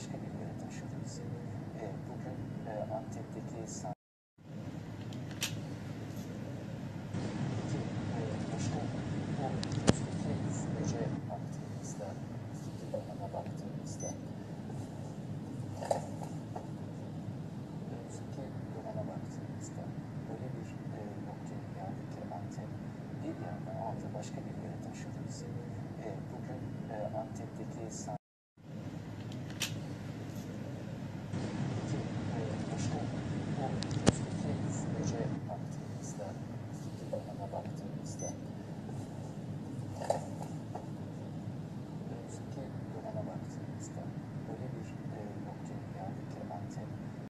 başka bir yere taşıdınız. E, bugün e, Antep'teki